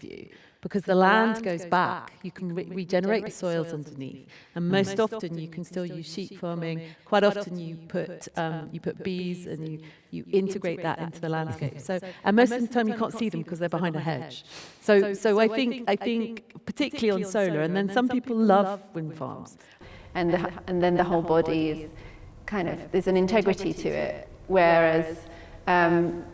view because the land goes back. You can re regenerate the soils underneath, and most often you can still use sheep farming. Quite often you put um, you put bees and you you integrate that into the landscape. So and most of the time you can't see them because they're behind a hedge. So so I think I think particularly on solar, and then some people love wind farms, and the, and then the whole body is kind of there's an integrity to it, whereas. Um,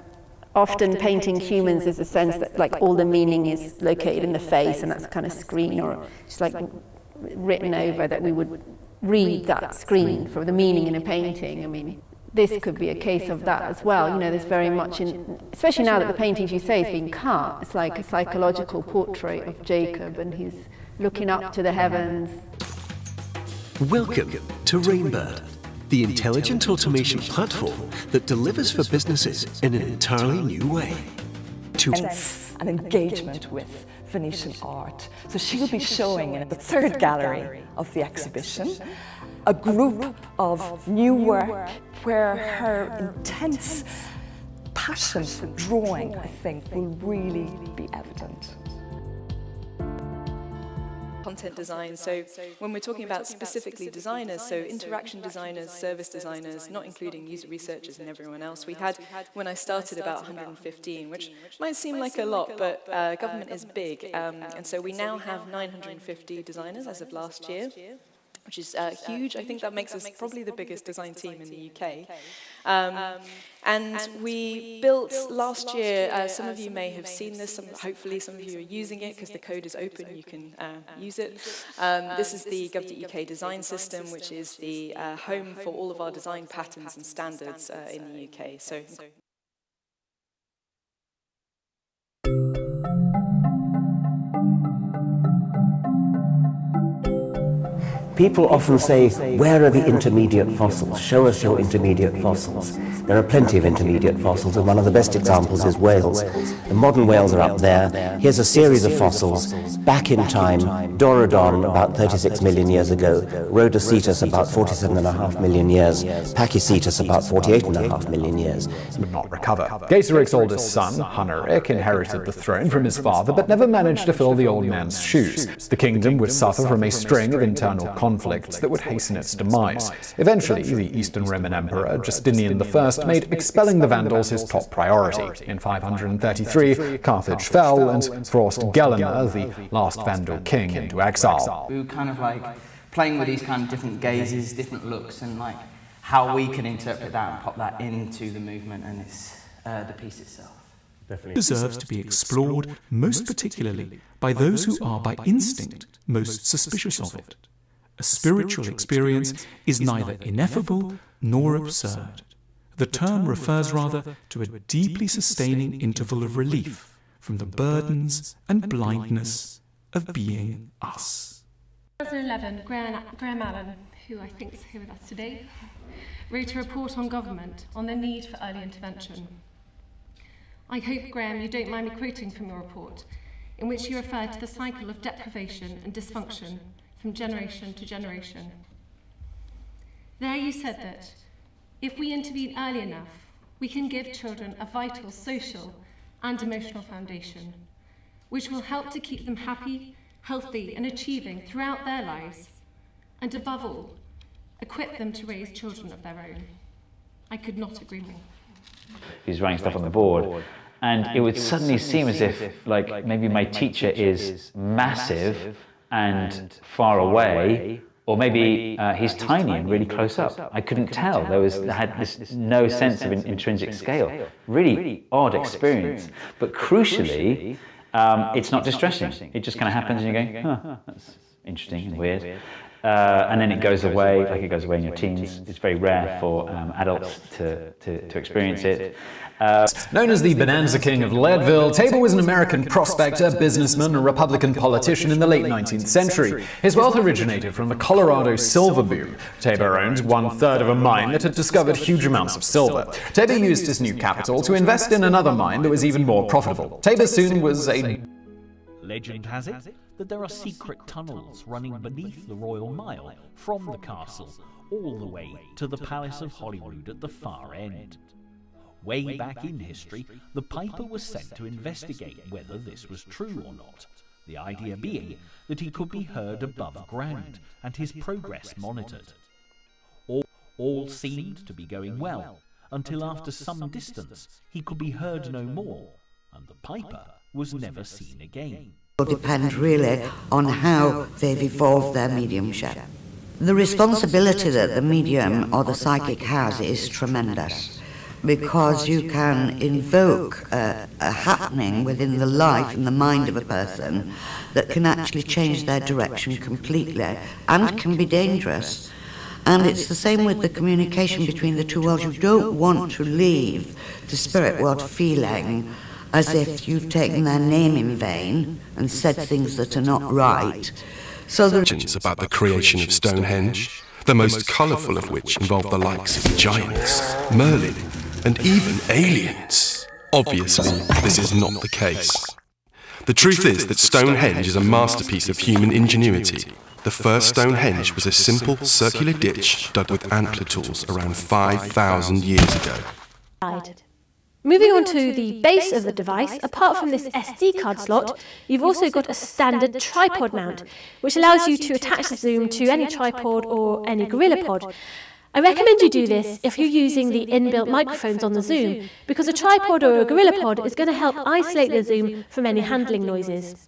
often painting humans is a sense that like all the meaning is located in the face and that's kind of screen or just like written over that we would read that screen for the meaning in a painting. I mean, this could be a case of that as well. You know, there's very much in, especially now that the paintings you say is being cut, it's like a psychological portrait of Jacob and he's looking up to the heavens. Welcome to Rainbird the intelligent automation platform that delivers for businesses in an entirely new way. To an engagement with Venetian art. So she will be showing in the third gallery of the exhibition a group of new work where her intense passion for drawing, I think, will really be evident content design. So when we're talking about specifically designers, so interaction designers, service designers, not including user researchers and everyone else, we had, when I started, about 115, which might seem like a lot, but uh, government is big. Um, and so we now have 950 designers as of last year which is uh, huge. I think that makes us probably the biggest design team in the UK. Um, and we built last year, uh, some of you may have seen this, some, hopefully some of you are using it because the code is open, you can uh, use it. Um, this is the gov.uk design system, which is the uh, home for all of our design patterns and standards uh, in the UK. So People often say, where are the intermediate fossils? Show us your intermediate fossils. There are plenty of intermediate fossils, and one of the best examples is whales. The modern whales are up there. Here's a series of fossils. Back in time, Dorudon about 36 million years ago, Rodhocetus about 47.5 million years, Pachycetus about 48.5 million years. Would not recover. Gaiseric's oldest son, Huneric, inherited the throne from his father, but never managed to fill the old man's shoes. The kingdom would suffer from a string of internal conflicts that would hasten its demise. Eventually, the Eastern Roman Emperor Justinian I made expelling the Vandals his top priority. In 533, Carthage fell and forced Gelimer, the last Vandal king, into exile. We were kind of like playing with these kind of different gazes, different looks, and like how we can interpret that and pop that into the movement and its, uh, the piece itself. Definitely. deserves to be explored most particularly by those who are by instinct most suspicious of it a spiritual experience is neither ineffable nor absurd. The term refers rather to a deeply sustaining interval of relief from the burdens and blindness of being us. 2011, Graham, Graham Allen, who I think is here with us today, wrote a report on government on the need for early intervention. I hope, Graham, you don't mind me quoting from your report, in which you referred to the cycle of deprivation and dysfunction from generation to generation. There you said that if we intervene early enough, we can give children a vital social and emotional foundation, which will help to keep them happy, healthy, and achieving throughout their lives, and above all, equip them to raise children of their own. I could not agree more. He's writing stuff on the board, and it would suddenly seem as if, like, maybe my teacher is massive and far away, or maybe uh, he's tiny and really close up. I couldn't tell. There was I had this no sense of an intrinsic scale. Really odd experience, but crucially, um, it's not distressing. It just kind of happens, and you're going, huh, that's interesting and weird. Uh, and then it goes away, like it goes away in your teens. It's very rare for um, adults to, to, to experience it. Uh, Known as the Bonanza King of Leadville, Tabor was an American prospector, businessman, and Republican politician in the late 19th century. His wealth originated from the Colorado silver boom. Tabor owned one third of a mine that had discovered huge amounts of silver. Tabor used his new capital to invest in another mine that was even more profitable. Tabor soon was a. Legend has it that there are secret tunnels running beneath the Royal Mile from the castle all the way to the Palace of Holyrood at the far end. Way back in history, the Piper was sent to investigate whether this was true or not. The idea being that he could be heard above ground and his progress monitored. All, all seemed to be going well until after some distance he could be heard no more, and the Piper was never seen again. It will depend really on how they've evolved their mediumship. The responsibility that the medium or the psychic has is tremendous because you can invoke a, a, happening within the life and the mind of a person that can actually change their direction completely and can be dangerous. And it's the same with the communication between the two worlds. You don't want to leave the spirit world feeling as if you've taken their name in vain and said things that are not right. So the legends about the creation of Stonehenge, the most colourful of which involve the likes of giants, Merlin, and even aliens. Obviously, this is not the case. The truth is that Stonehenge is a masterpiece of human ingenuity. The first Stonehenge was a simple circular ditch dug with antler tools around 5,000 years ago. Moving on to the base of the device, apart from this SD card slot, you've also got a standard tripod mount, which allows you to attach the zoom to any tripod or any GorillaPod. I recommend you do this if you're using the inbuilt microphones on the Zoom, because a tripod or a GorillaPod is going to help isolate the Zoom from any handling noises.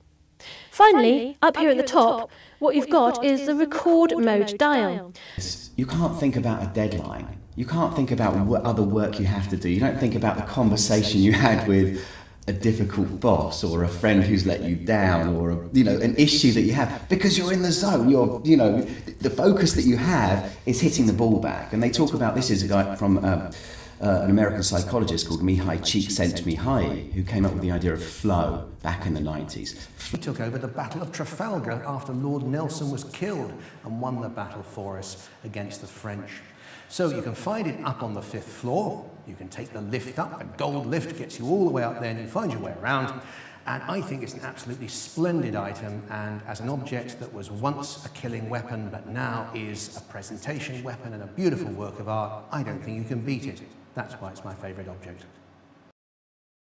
Finally, up here at the top, what you've got is the record mode dial. You can't think about a deadline you can't think about what other work you have to do. You don't think about the conversation you had with a difficult boss or a friend who's let you down or a, you know an issue that you have because you're in the zone you're you know the focus that you have is hitting the ball back and they talk about this is a guy from uh, uh, an American psychologist called Mihaly Csikszentmihalyi who came up with the idea of flow back in the 90s. He took over the Battle of Trafalgar after Lord Nelson was killed and won the battle for us against the French. So you can find it up on the fifth floor. You can take the lift up. A gold lift gets you all the way up there and you find your way around. And I think it's an absolutely splendid item. And as an object that was once a killing weapon, but now is a presentation weapon and a beautiful work of art, I don't think you can beat it. That's why it's my favourite object.